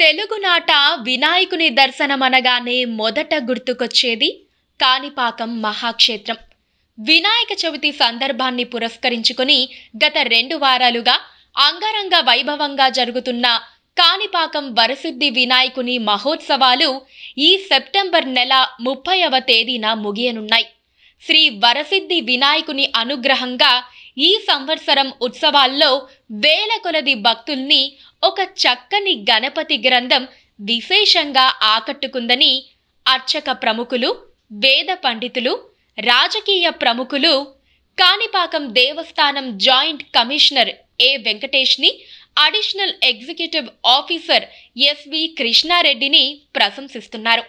తెలుగునాట వినాయకుని దర్శనమనగానే మొదట గుర్తుకొచ్చేది కాణిపాకం మహాక్షేత్రం. వినాయక చవితి సందర్భాన్ని పురస్కరించుకుని గత రెండు వారాలుగా అంగరంగ వైభవంగా జరుగుతున్న కాణిపాకం వరసిద్ధి వినాయకుని మహోత్సవాలు ఈ సెప్టెంబర్ నెల ముప్పైవ తేదీన ముగియనున్నాయి. శ్రీ వరసిద్ధి వినాయకుని అనుగ్రహంగా ఈ సంవత్సరం ఉత్సవాల్లో వేల కొలది భక్తుల్ని ఒక చక్కని గణపతి గ్రంథం విశేషంగా ఆకట్టుకుందని అర్చక ప్రముఖులు వేద పండితులు రాజకీయ ప్రముఖులు కాణిపాకం దేవస్థానం joint commissioner A వెంకటేష్ని additional executive officer S V కృష్ణారెడ్డిని ప్రశంసిస్తున్నారు.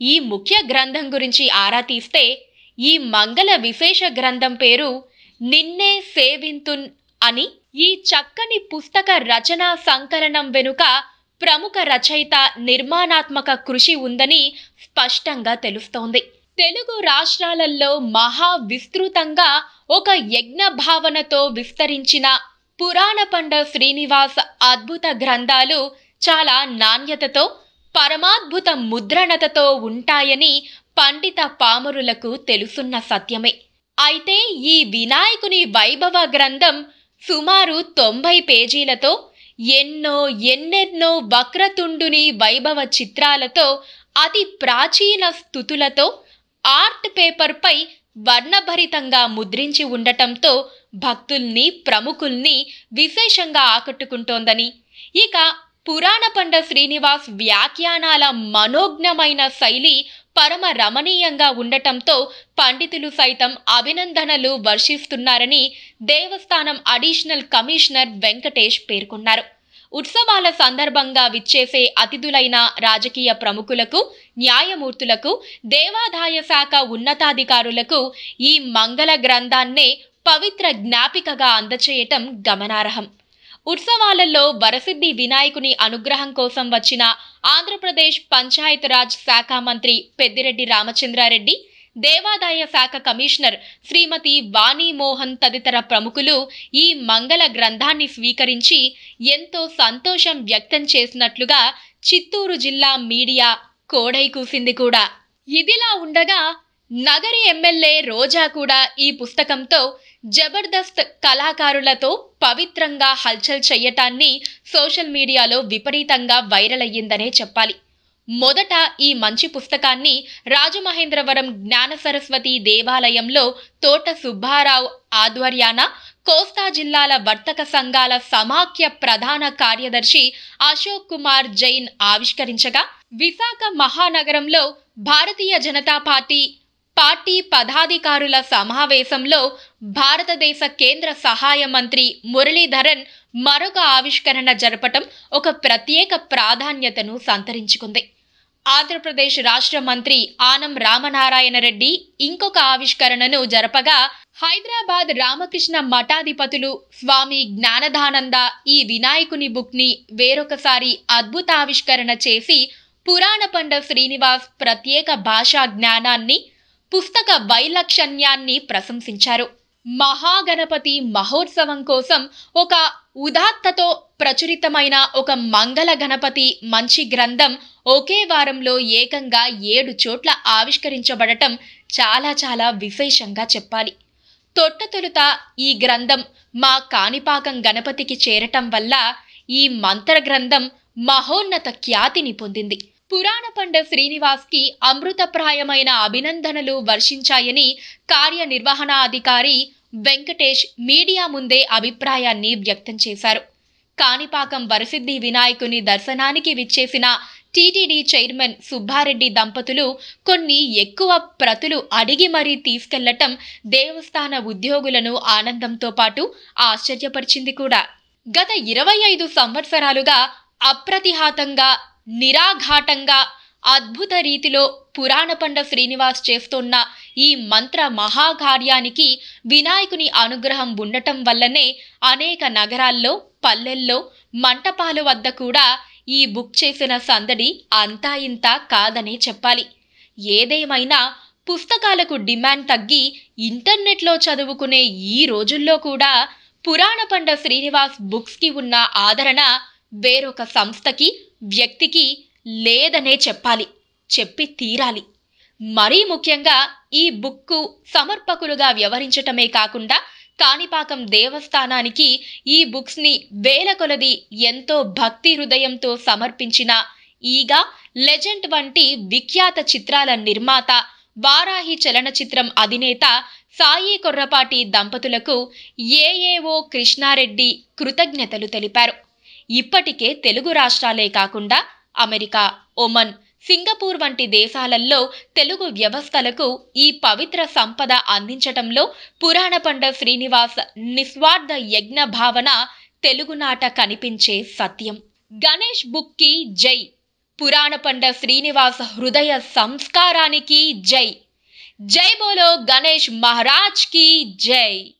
ఈ ముఖ్య గ్రంథం గురించి ఆరా తీస్తే ఈ మంగళ విశేష గ్రంథం పేరు నిన్నే సేవింతున్ అని ఈ చక్కని పుస్తక రచనా సంకలనం వెనుక ప్రముఖ రచయిత నిర్మాణాత్మక కృషి ఉందని స్పష్టంగా తెలుస్తోంది. తెలుగు రాష్ట్రాలలో మహా విస్తృతంగా ఒక యజ్ఞ భావనతో విస్తరించిన పురాణ పండ శ్రీనివాస్ అద్భుత గ్రంథాలు చాలా నాణ్యతతో పరమాద్భుత ముద్రణతతో ఉంటాయని పండిత పామరులకు తెలుసున్న సత్యమే. అయితే ఈ వినాయకుని వైభవ గ్రంథం సుమారు తొంభై పేజీలతో ఎన్నో ఎన్నెన్నో వక్రతుండుని వైభవ చిత్రాలతో అతి ప్రాచీన స్థుతులతో ఆర్ట్ పేపర్పై వర్ణభరితంగా ముద్రించి ఉండటంతో భక్తుల్ని ప్రముఖుల్ని విశేషంగా ఆకట్టుకుంటోందని. ఇక పురాణ పండ శ్రీనివాస్ వ్యాఖ్యానాల మనోజ్ఞమైన శైలి పరమ రమణీయంగా ఉండటంతో పండితులు సైతం అభినందనలు వర్షిస్తున్నారని దేవస్థానం అడిషనల్ కమిషనర్ వెంకటేష్ పేర్కొన్నారు. ఉత్సవాల సందర్భంగా విచ్చేసే అతిథులైన రాజకీయ ప్రముఖులకు న్యాయమూర్తులకు దేవాదాయ శాఖ ఉన్నతాధికారులకు ఈ మంగళ గ్రంథాన్నే పవిత్ర జ్ఞాపికగా అందచేయటం గమనార్హం. ఉత్సవాలలో వరసిద్ధి వినాయకుని అనుగ్రహం కోసం వచ్చిన ఆంధ్రప్రదేశ్ పంచాయతీరాజ్ శాఖ మంత్రి పెద్దిరెడ్డి రామచంద్రారెడ్డి దేవాదాయ శాఖ కమిషనర్ శ్రీమతి వాణి మోహన్ తదితర ప్రముఖులు ఈ మంగళ గ్రంథాన్ని స్వీకరించి ఎంతో సంతోషం వ్యక్తం చేసినట్లుగా చిత్తూరు జిల్లా మీడియా కోడై కూసింది కూడా. ఇదిలా ఉండగా నగరి ఎమ్మెల్యే రోజా కూడా ఈ పుస్తకంతో జబర్దస్త్ కళాకారులతో పవిత్రంగా హల్చల్ చెయ్యటాన్ని సోషల్ మీడియాలో విపరీతంగా వైరల్ అయ్యిందనే చెప్పాలి. మొదట ఈ మంచి పుస్తకాన్ని రాజమహేంద్రవరం జ్ఞాన సరస్వతి దేవాలయంలో తోట సుబ్బారావు ఆధ్వర్యాన కోస్తా జిల్లాల వర్తక సంఘాల సమాఖ్య ప్రధాన కార్యదర్శి అశోక్ కుమార్ జైన్ ఆవిష్కరించగా విశాఖ మహానగరంలో భారతీయ జనతా పార్టీ పార్టీ పదాధికారుల సమావేశంలో భారతదేశ కేంద్ర సహాయ మంత్రి మురళీధరన్ మరొక ఆవిష్కరణ జరపటం ఒక ప్రత్యేక ప్రాధాన్యతను సంతరించుకుంది. ఆంధ్రప్రదేశ్ రాష్ట్ర మంత్రి ఆనం రామనారాయణ రెడ్డి ఇంకొక ఆవిష్కరణను జరపగా హైదరాబాద్ రామకృష్ణ మఠాధిపతులు స్వామి జ్ఞానదానంద ఈ వినాయకుని బుక్ని వేరొకసారి అద్భుత ఆవిష్కరణ చేసి పురాణ పండ శ్రీనివాస్ ప్రత్యేక భాషా జ్ఞానాన్ని పుస్తక వైలక్షణ్యాన్ని ప్రశంసించారు. మహాగణపతి మహోత్సవం కోసం ఒక ఉదాత్తతో ప్రచురితమైన ఒక మంగళ గణపతి మంచి గ్రంథం ఒకే వారంలో ఏకంగా ఏడు చోట్ల ఆవిష్కరించబడటం చాలా చాలా విశేషంగా చెప్పాలి. తొట్టతొలుత ఈ గ్రంథం మా కాణిపాకం గణపతికి చేరటం వల్ల ఈ మంత్ర గ్రంథం మహోన్నత ఖ్యాతిని పొందింది. పురాణ పండ శ్రీనివాస్కి అమృతప్రాయమైన అభినందనలు వర్షించాయని కార్యనిర్వహణాధికారి వెంకటేష్ మీడియా ముందే అభిప్రాయాన్ని వ్యక్తం చేశారు. కాణిపాకం వరసిద్ధి వినాయకుని దర్శనానికి విచ్చేసిన టీటీడీ చైర్మన్ సుబ్బారెడ్డి దంపతులు కొన్ని ఎక్కువ ప్రతులు అడిగి మరీ తీసుకెళ్ళటం దేవస్థాన ఉద్యోగులను ఆనందంతో పాటు ఆశ్చర్యపరిచింది కూడా. గత ఇరవై ఐదు సంవత్సరాలుగా అప్రతిహాతంగా నిరాఘాటంగా అద్భుత రీతిలో పురాణపండ శ్రీనివాస్ చేస్తున్న ఈ మంత్ర మహాకార్యానికి వినాయకుని అనుగ్రహం ఉండటం వల్లనే అనేక నగరాల్లో పల్లెల్లో మంటపాల వద్ద కూడా ఈ బుక్ చేసిన సందడి అంతా ఇంత కాదనే చెప్పాలి. ఏదేమైనా పుస్తకాలకు డిమాండ్ తగ్గి ఇంటర్నెట్లో చదువుకునే ఈ రోజుల్లో కూడా పురాణ పండ శ్రీనివాస్ బుక్స్కి ఉన్న ఆదరణ వేరొక సంస్థకి వ్యక్తికి లేదనే చెప్పాలి చెప్పి తీరాలి. మరీ ముఖ్యంగా ఈ బుక్కు సమర్పకులుగా వ్యవహరించటమే కాకుండా కాణిపాకం దేవస్థానానికి ఈ బుక్స్ని వేల కొలది ఎంతో భక్తి హృదయంతో సమర్పించిన ఈగ లెజెండ్ వంటి విఖ్యాత చిత్రాల నిర్మాత వారాహి చలనచిత్రం అధినేత సాయి కొర్రపాటి దంపతులకు ఏఏఓ కృష్ణారెడ్డి కృతజ్ఞతలు తెలిపారు. ఇప్పటికే తెలుగు రాష్ట్రాలే కాకుండా అమెరికా ఒమన్ సింగపూర్ వంటి దేశాలలో తెలుగు వ్యవస్థలకు ఈ పవిత్ర సంపద అందించటంలో పురాణ పండ శ్రీనివాస్ నిస్వార్థ యజ్ఞ భావన తెలుగునాట కనిపించే సత్యం. గణేష్ బుక్కి జై. పురాణ పండ శ్రీనివాస హృదయ సంస్కారానికి జై. జై బోలో గణేష్ మహారాజ్కి జై.